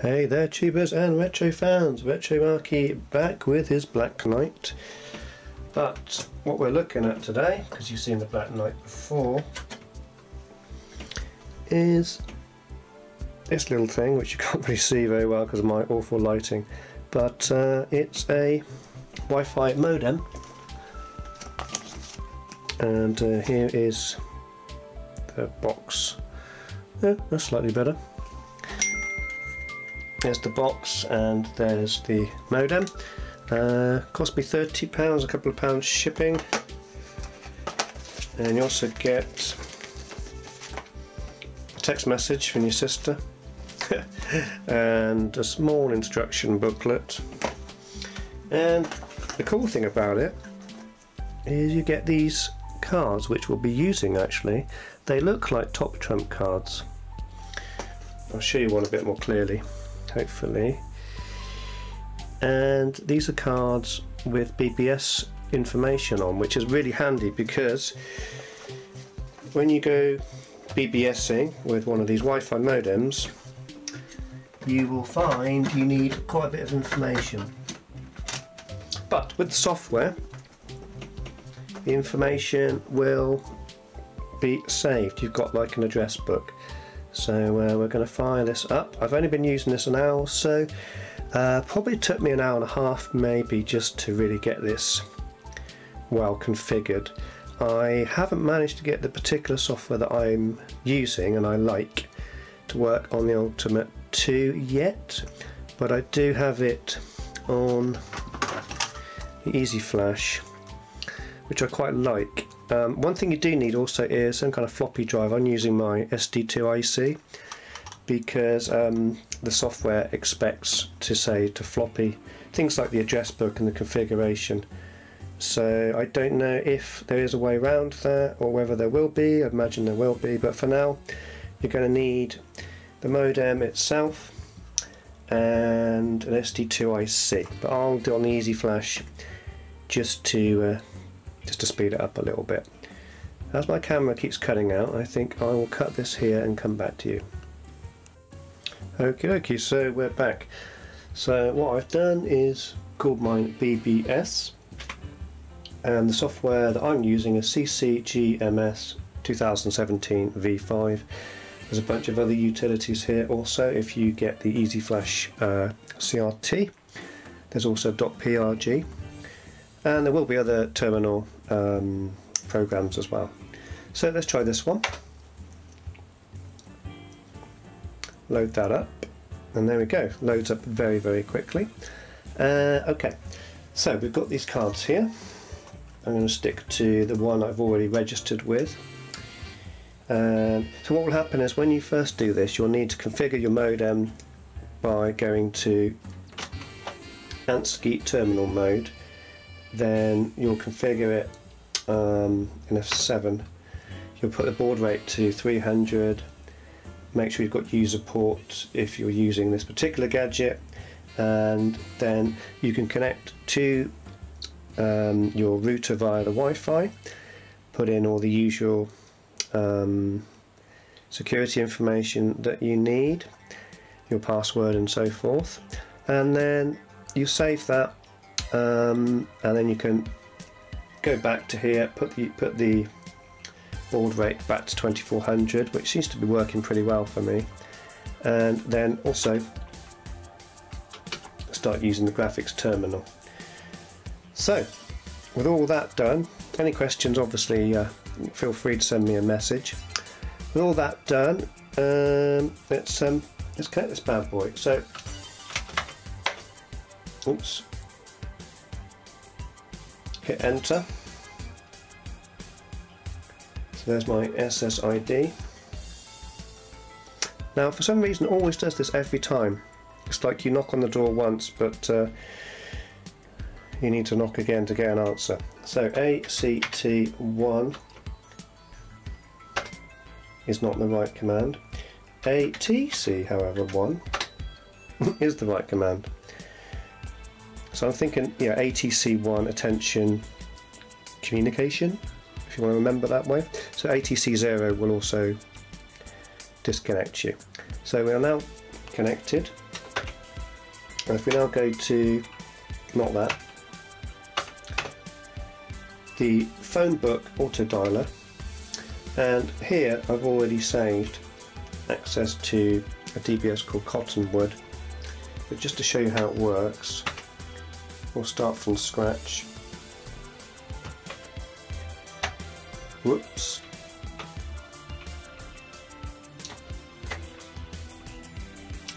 Hey there tubers and retro fans, Retro Marky back with his Black Knight. But what we're looking at today, because you've seen the Black Knight before, is this little thing which you can't really see very well because of my awful lighting. But uh, it's a Wi-Fi modem and uh, here is the box. Yeah, that's slightly better. There's the box and there's the modem. Uh, cost me £30, a couple of pounds shipping. And you also get a text message from your sister and a small instruction booklet. And the cool thing about it is you get these cards which we'll be using actually. They look like top trump cards. I'll show you one a bit more clearly hopefully. And these are cards with BBS information on, which is really handy because when you go BBSing with one of these Wi-Fi modems, you will find you need quite a bit of information. But with the software, the information will be saved. You've got like an address book. So uh, we're going to fire this up. I've only been using this an hour or so. Uh, probably took me an hour and a half maybe just to really get this well configured. I haven't managed to get the particular software that I'm using and I like to work on the Ultimate 2 yet, but I do have it on the Easy Flash, which I quite like. Um, one thing you do need also is some kind of floppy drive. I'm using my SD2IEC because um, the software expects to say to floppy things like the address book and the configuration. So I don't know if there is a way around that or whether there will be. I imagine there will be, but for now you're going to need the modem itself and an SD2IEC. But I'll do on the Easy Flash just to uh, just to speed it up a little bit. As my camera keeps cutting out, I think I will cut this here and come back to you. Okay, okay, so we're back. So what I've done is called mine BBS, and the software that I'm using is CCGMS 2017 V5. There's a bunch of other utilities here also if you get the EasyFlash uh, CRT. There's also .prg and there will be other terminal um, programs as well. So let's try this one. Load that up and there we go, loads up very very quickly. Uh, okay, so we've got these cards here. I'm going to stick to the one I've already registered with. Um, so what will happen is when you first do this you'll need to configure your modem by going to ANSI terminal mode then you'll configure it um, in F7 you'll put the baud rate to 300 make sure you've got user port if you're using this particular gadget. And then you can connect to um, your router via the Wi-Fi. Put in all the usual um, security information that you need your password and so forth. And then you save that um, and then you can go back to here put the put the baud rate back to 2400 which seems to be working pretty well for me. And then also start using the graphics terminal. So with all that done any questions obviously uh, feel free to send me a message. With all that done um, let's um, let's connect this bad boy. So oops hit enter so there's my SSID. Now for some reason always does this every time. It's like you knock on the door once but uh, you need to knock again to get an answer. So ACT1 is not the right command. ATC however 1 is the right command. So I'm thinking, yeah, ATC1 attention communication if you want to remember that way. So ATC0 will also disconnect you. So we are now connected And if we now go to, not that, the phone book auto dialer, and here I've already saved access to a BBS called Cottonwood. But just to show you how it works, we'll start from scratch. Whoops.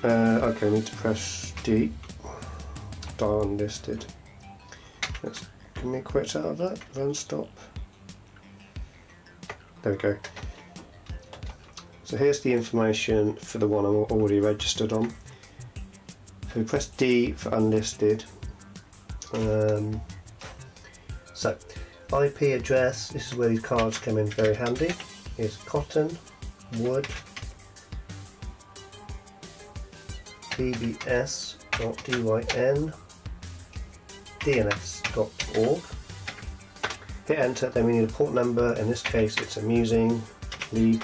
Uh, okay, I need to press D. Dial unlisted. Let's can we quit out of that? Run stop. There we go. So here's the information for the one I'm already registered on. So we press D for unlisted. Um, so IP address, this is where these cards come in very handy, is cotton, wood, bbs.dyn, dns.org. Hit enter, then we need a port number, in this case it's amusing, lead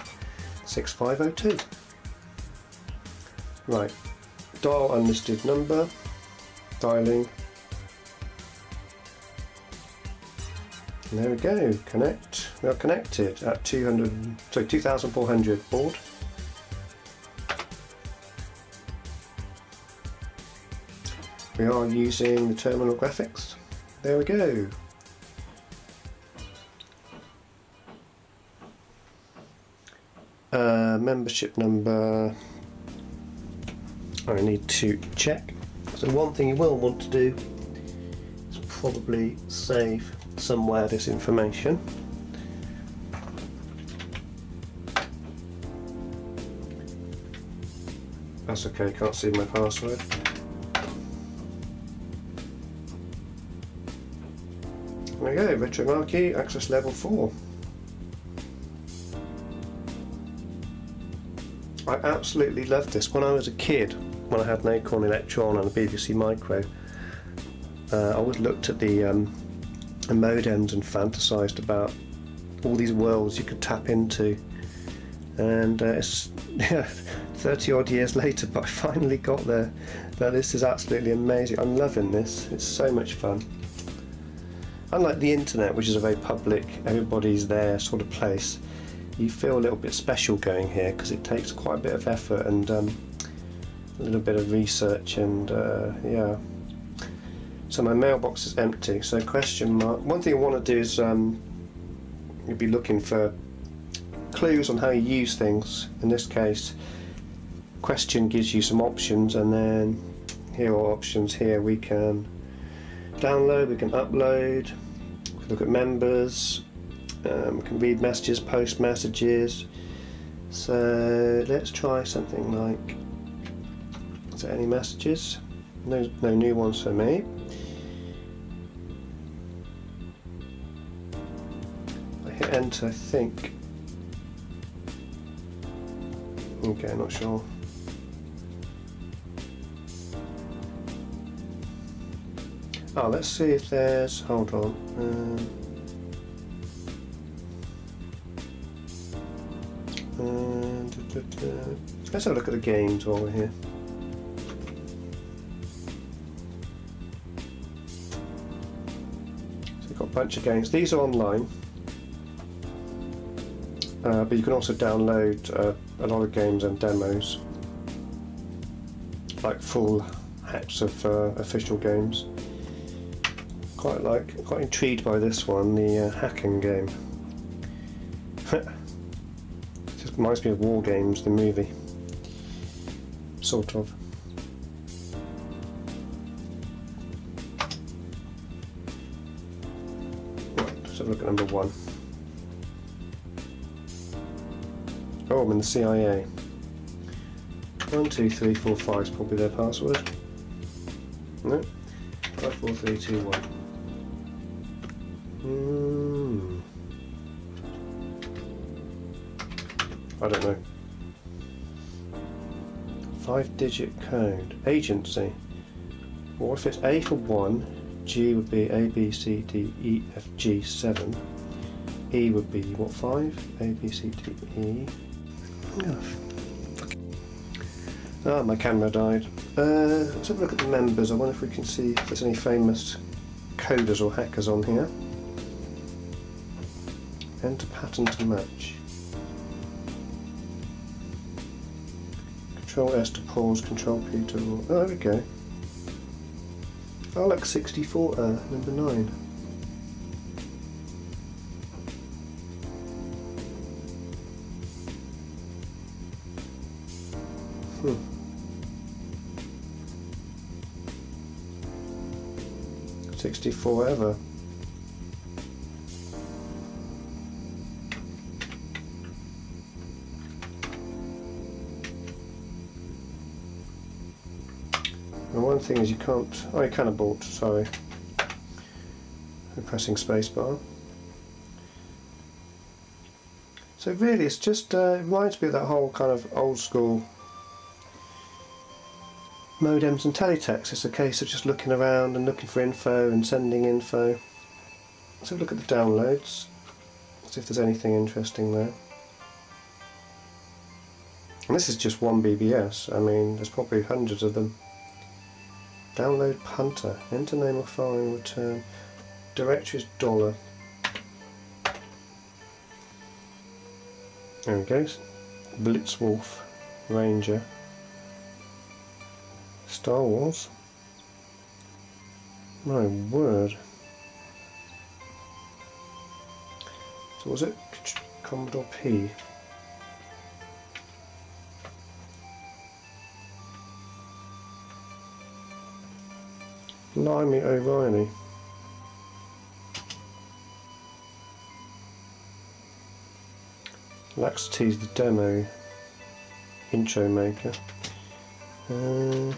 6502. Right, dial unlisted number, dialing, And there we go, connect. We are connected at 200, sorry, 2400 baud. We are using the terminal graphics. There we go. Uh, membership number I need to check. So one thing you will want to do is probably save somewhere this information. That's okay, can't see my password. There we go, Retro Marky, access level 4. I absolutely loved this. When I was a kid, when I had an Acorn Electron and a BBC Micro, uh, I always looked at the um, and modems and fantasized about all these worlds you could tap into. And uh, it's yeah, 30 odd years later, but I finally got there. Now, this is absolutely amazing. I'm loving this, it's so much fun. Unlike the internet, which is a very public, everybody's there sort of place, you feel a little bit special going here because it takes quite a bit of effort and um, a little bit of research and uh, yeah so my mailbox is empty. So question mark. One thing I want to do is um, you'd be looking for clues on how you use things. In this case, question gives you some options, and then here are options. Here we can download, we can upload, we can look at members, um, we can read messages, post messages. So let's try something like. Is there any messages? No, no new ones for me. I hit enter, I think. Okay, not sure. Oh, let's see if there's. Hold on. Um. Let's have a look at the games while we're here. Bunch of games. These are online. Uh, but you can also download uh, a lot of games and demos, like full hacks of uh, official games. Quite like, quite intrigued by this one, the uh, hacking game. just reminds me of War Games, the movie, sort of. Number one. Oh, I'm in the CIA. One, two, three, four, five is probably their password. No. Five, four, three, two, one. Hmm. I don't know. Five digit code. Agency. What if it's A for one, G would be A, B, C, D, E, F, G, seven. E would be what, five? A, B, C, D, E. Ah, my camera died. Uh, let's have a look at the members. I wonder if we can see if there's any famous coders or hackers on here. Enter pattern to match. Control S to pause, Control P to... Oh, there we go. Alex 64, uh, number 9. Hmm. Sixty-four ever. And one thing is you can't. Oh, you can abort. Sorry. We're pressing spacebar. So really, it's just uh, it reminds me of that whole kind of old school modems and teletext. It's a case of just looking around and looking for info and sending info. Let's have a look at the downloads. See if there's anything interesting there. And this is just one BBS. I mean, there's probably hundreds of them. Download punter. Enter name of file and return. Directory is dollar. There we go. Blitzwolf Ranger. Star Wars. My word. So was it Commodore P? Blimey O'Reilly. Laxity is the demo intro maker. Uh,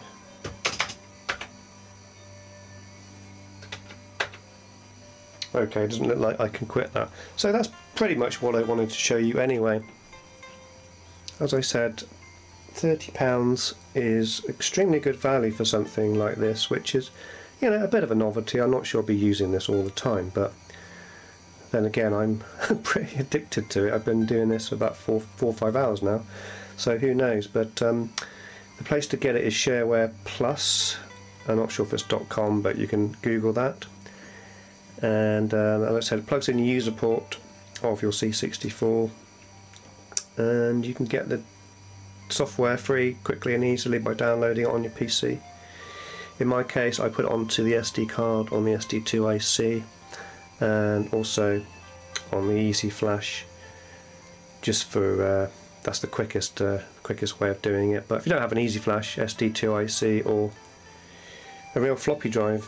okay, doesn't look like I can quit that. So that's pretty much what I wanted to show you anyway. As I said, £30 is extremely good value for something like this, which is you know, a bit of a novelty. I'm not sure I'll be using this all the time, but then again, I'm pretty addicted to it. I've been doing this for about four, four or five hours now, so who knows? But um, the place to get it is Shareware Plus. I'm not sure if it's .com, but you can Google that. And um, as I said, it plugs in the user port of your C64, and you can get the software free quickly and easily by downloading it on your PC. In my case I put it onto the SD card on the SD2IEC and also on the Easy Flash just for uh, that's the quickest uh, quickest way of doing it. But if you don't have an Easy Flash SD2IEC or a real floppy drive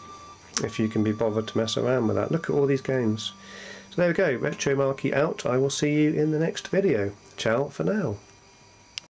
if you can be bothered to mess around with that look at all these games. So there we go Retro Marky out. I will see you in the next video. Ciao for now